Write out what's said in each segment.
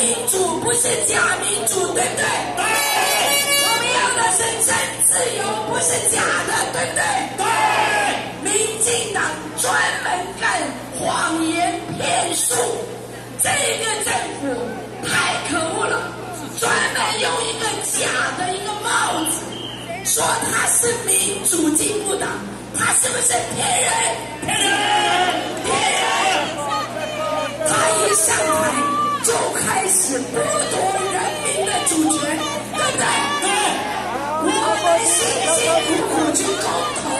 民主不是假民主，对不对？对。我们要的是真自由，不是假的，对不对？对。民进党专门干谎言骗术，这个政府太可恶了，专门用一个假的一个帽子，说他是民主进步党，他是不是骗人？骗人！骗人！他一上台。就开始剥夺人民的主权，对不对？对。我们辛辛苦苦去公投，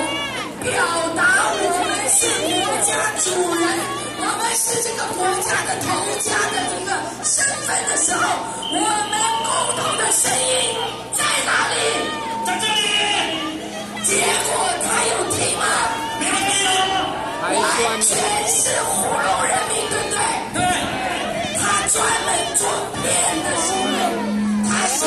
表达我们是国家主人，我们是这个国家的头家的这个身份的时候，我们共同的声音在哪里？在这里。结果他有听吗？没有。完全是糊弄人民，对不？对。专门做骗的行为，他说